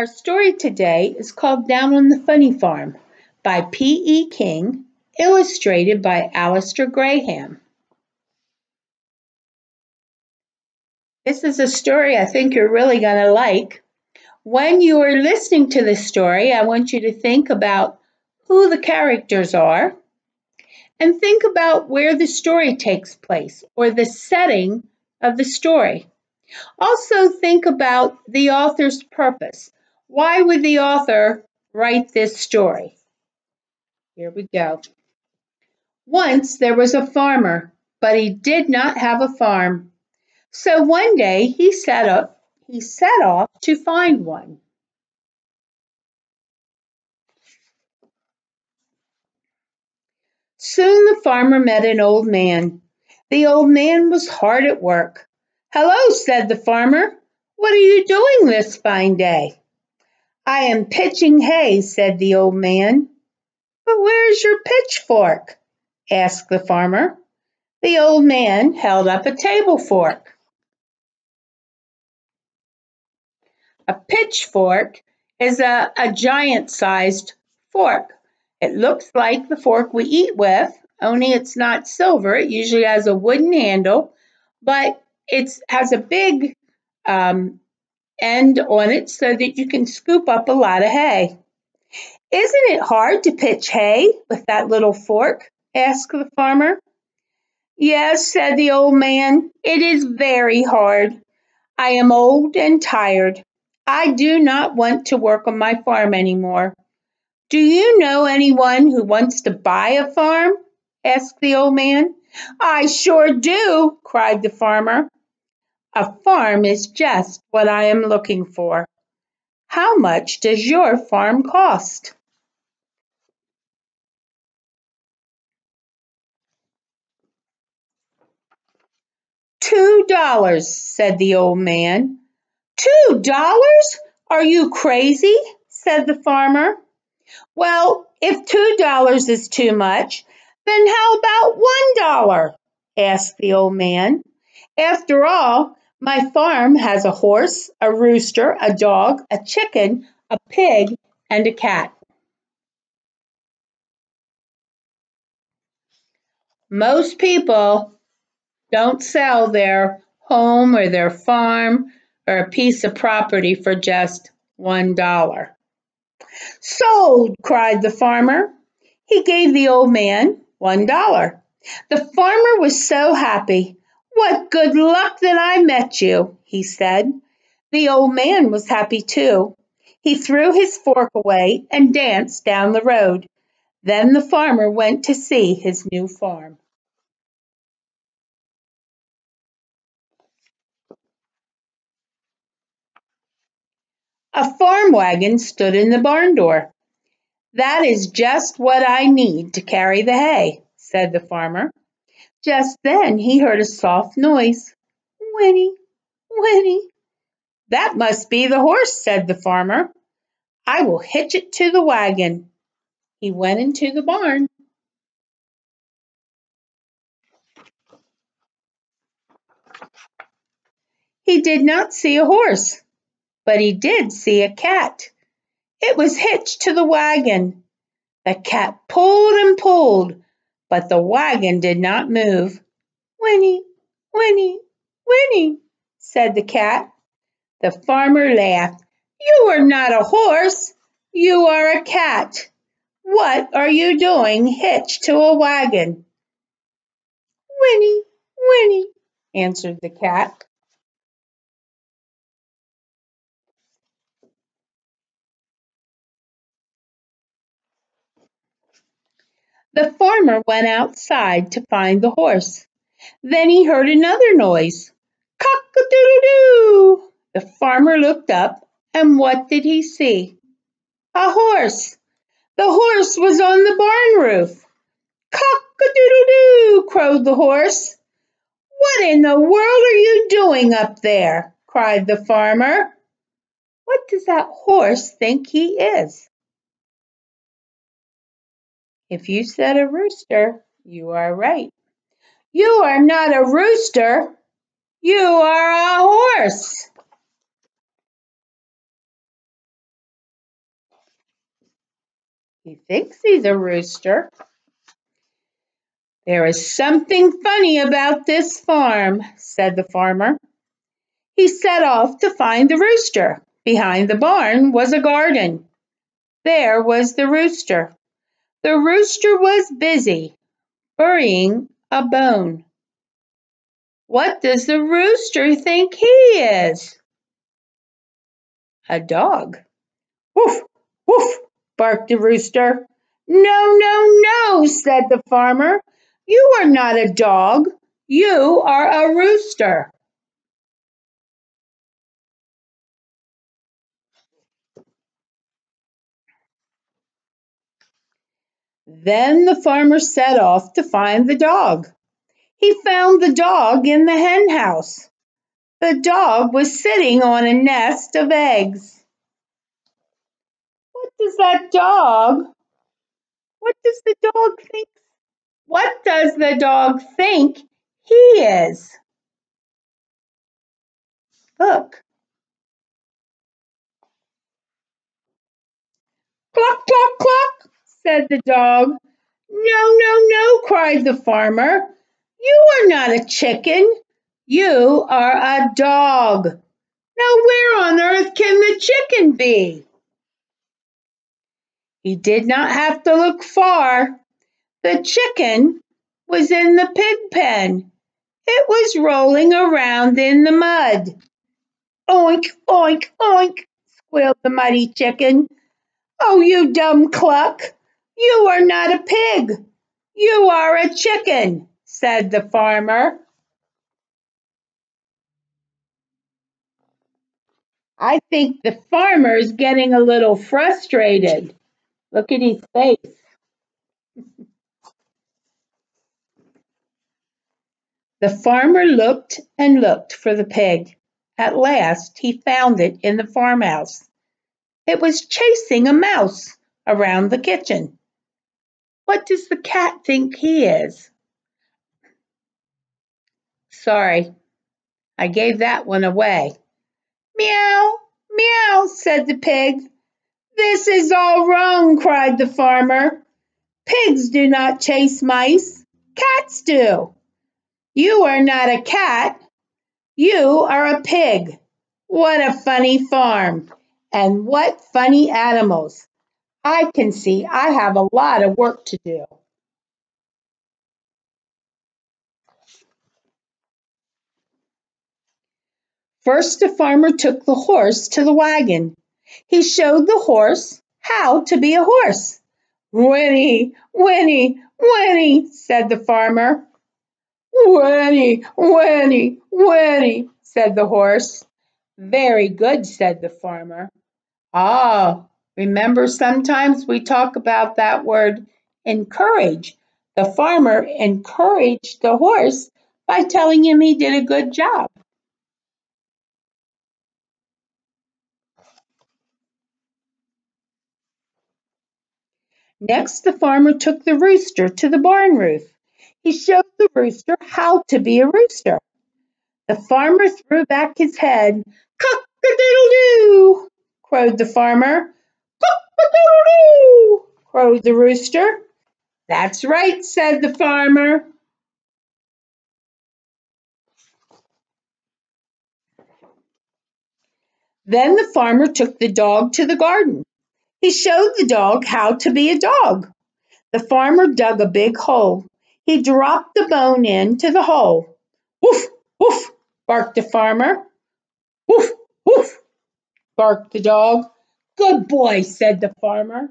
Our story today is called Down on the Funny Farm by P.E. King, illustrated by Alastair Graham. This is a story I think you're really going to like. When you are listening to this story, I want you to think about who the characters are and think about where the story takes place or the setting of the story. Also think about the author's purpose. Why would the author write this story? Here we go. Once there was a farmer, but he did not have a farm. So one day he set up he set off to find one. Soon the farmer met an old man. The old man was hard at work. Hello, said the farmer. What are you doing this fine day? I am pitching hay, said the old man. But where's your pitchfork? asked the farmer. The old man held up a table fork. A pitchfork is a, a giant sized fork. It looks like the fork we eat with, only it's not silver. It usually has a wooden handle, but it has a big um, end on it so that you can scoop up a lot of hay. Isn't it hard to pitch hay with that little fork? asked the farmer. Yes, said the old man, it is very hard. I am old and tired. I do not want to work on my farm anymore. Do you know anyone who wants to buy a farm? asked the old man. I sure do, cried the farmer. A farm is just what I am looking for. How much does your farm cost? Two dollars, said the old man. Two dollars? Are you crazy? said the farmer. Well, if two dollars is too much, then how about one dollar? asked the old man. After all, my farm has a horse, a rooster, a dog, a chicken, a pig, and a cat. Most people don't sell their home or their farm or a piece of property for just one dollar. Sold, cried the farmer. He gave the old man one dollar. The farmer was so happy. What good luck that I met you, he said. The old man was happy too. He threw his fork away and danced down the road. Then the farmer went to see his new farm. A farm wagon stood in the barn door. That is just what I need to carry the hay, said the farmer. Just then he heard a soft noise. Whinny, whinny. That must be the horse, said the farmer. I will hitch it to the wagon. He went into the barn. He did not see a horse, but he did see a cat. It was hitched to the wagon. The cat pulled and pulled, but the wagon did not move. Whinny, whinny, whinny, said the cat. The farmer laughed. You are not a horse. You are a cat. What are you doing hitched to a wagon? Whinny, whinny, answered the cat. The farmer went outside to find the horse. Then he heard another noise. Cock-a-doodle-doo! The farmer looked up, and what did he see? A horse. The horse was on the barn roof. Cock-a-doodle-doo! crowed the horse. What in the world are you doing up there? cried the farmer. What does that horse think he is? If you said a rooster, you are right. You are not a rooster. You are a horse. He thinks he's a rooster. There is something funny about this farm, said the farmer. He set off to find the rooster. Behind the barn was a garden. There was the rooster. The rooster was busy burying a bone. What does the rooster think he is? A dog. Woof, woof, barked the rooster. No, no, no, said the farmer. You are not a dog. You are a rooster. Then the farmer set off to find the dog. He found the dog in the hen house. The dog was sitting on a nest of eggs. What does that dog? What does the dog think what does the dog think he is? Look. Cluck, cluck, cluck, said the dog. No, no, no, cried the farmer. You are not a chicken. You are a dog. Now, where on earth can the chicken be? He did not have to look far. The chicken was in the pig pen. It was rolling around in the mud. Oink, oink, oink, squealed the muddy chicken. Oh, you dumb cluck! You are not a pig. You are a chicken, said the farmer. I think the farmer's getting a little frustrated. Look at his face. The farmer looked and looked for the pig. At last he found it in the farmhouse. It was chasing a mouse around the kitchen. What does the cat think he is? Sorry, I gave that one away. Meow, meow, said the pig. This is all wrong, cried the farmer. Pigs do not chase mice, cats do. You are not a cat. You are a pig. What a funny farm. And what funny animals. I can see I have a lot of work to do. First, the farmer took the horse to the wagon. He showed the horse how to be a horse. Whinny, whinny, whinny, said the farmer. Whinny, whinny, whinny, said the horse. Very good, said the farmer. Ah, remember sometimes we talk about that word encourage. The farmer encouraged the horse by telling him he did a good job. Next, the farmer took the rooster to the barn roof. He showed the rooster how to be a rooster. The farmer threw back his head. Cock-a-doodle-doo, crowed the farmer. Cock-a-doodle-doo, crowed the rooster. That's right, said the farmer. Then the farmer took the dog to the garden. He showed the dog how to be a dog. The farmer dug a big hole. He dropped the bone into the hole. Woof, woof, barked the farmer. Woof, woof, barked the dog. Good boy, said the farmer.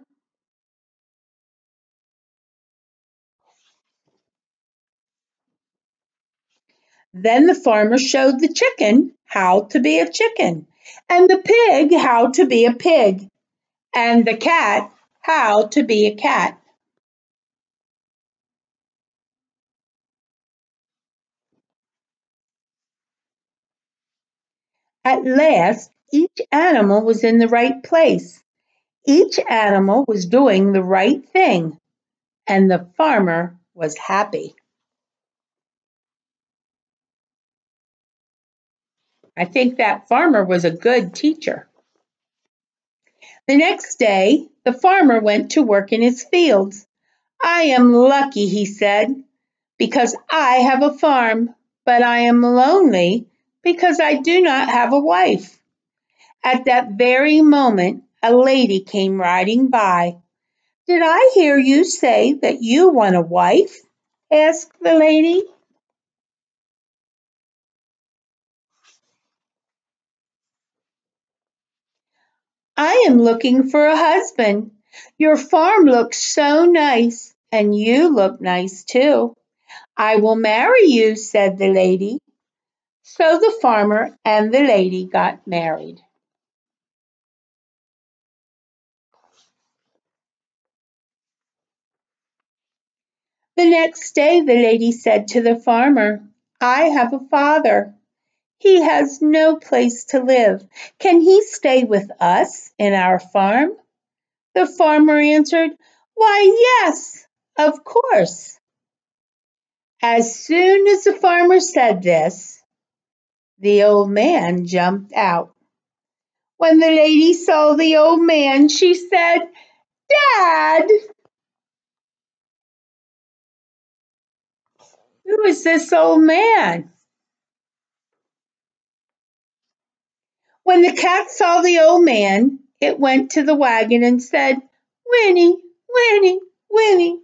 Then the farmer showed the chicken how to be a chicken, and the pig how to be a pig, and the cat how to be a cat. At last each animal was in the right place. Each animal was doing the right thing, and the farmer was happy. I think that farmer was a good teacher. The next day, the farmer went to work in his fields. I am lucky, he said, because I have a farm, but I am lonely because I do not have a wife. At that very moment, a lady came riding by. Did I hear you say that you want a wife? asked the lady. I am looking for a husband. Your farm looks so nice, and you look nice too. I will marry you, said the lady. So the farmer and the lady got married. The next day the lady said to the farmer, I have a father. He has no place to live. Can he stay with us in our farm? The farmer answered, Why, yes, of course. As soon as the farmer said this, the old man jumped out. When the lady saw the old man, she said, Dad! Who is this old man? When the cat saw the old man, it went to the wagon and said, Whinny, whinny, whinny.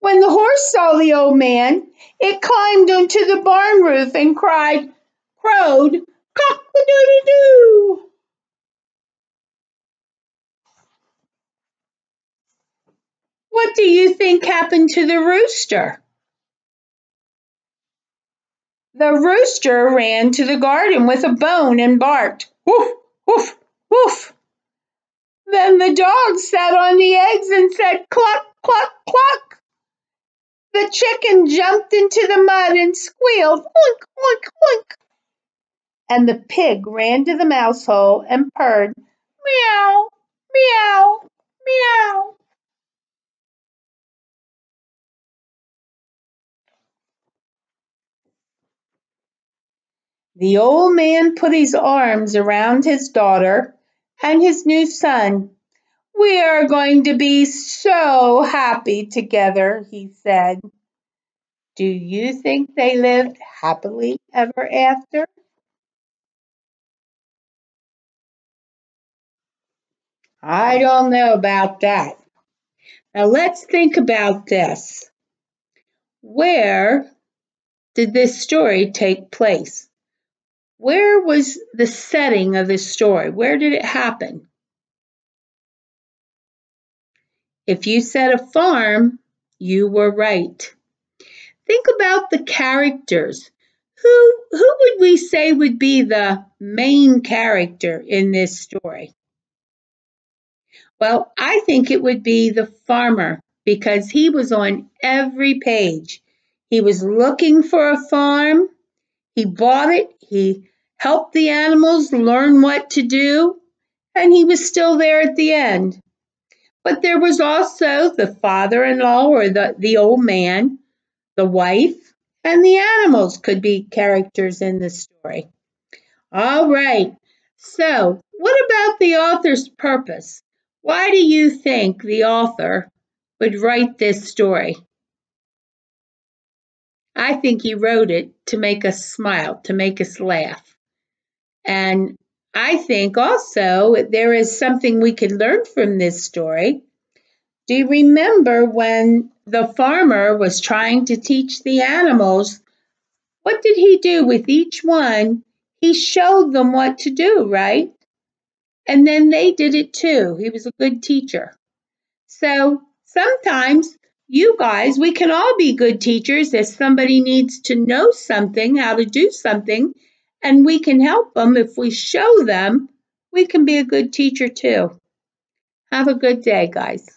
When the horse saw the old man, it climbed onto the barn roof and cried, crowed, cock-a-doodle-doo. What do you think happened to the rooster? The rooster ran to the garden with a bone and barked, woof, woof, woof. Then the dog sat on the eggs and said, cluck, cluck, cluck. The chicken jumped into the mud and squealed, oink, oink, oink. And the pig ran to the mouse hole and purred, meow, meow, meow. The old man put his arms around his daughter and his new son. We are going to be so happy together, he said. Do you think they lived happily ever after? I don't know about that. Now let's think about this. Where did this story take place? Where was the setting of this story? Where did it happen? If you said a farm, you were right. Think about the characters. Who, who would we say would be the main character in this story? Well, I think it would be the farmer because he was on every page. He was looking for a farm he bought it, he helped the animals learn what to do, and he was still there at the end. But there was also the father in law or the, the old man, the wife, and the animals could be characters in the story. All right, so what about the author's purpose? Why do you think the author would write this story? I think he wrote it to make us smile, to make us laugh. And I think also there is something we could learn from this story. Do you remember when the farmer was trying to teach the animals? What did he do with each one? He showed them what to do, right? And then they did it too. He was a good teacher. So sometimes you guys, we can all be good teachers if somebody needs to know something, how to do something, and we can help them. If we show them, we can be a good teacher too. Have a good day, guys.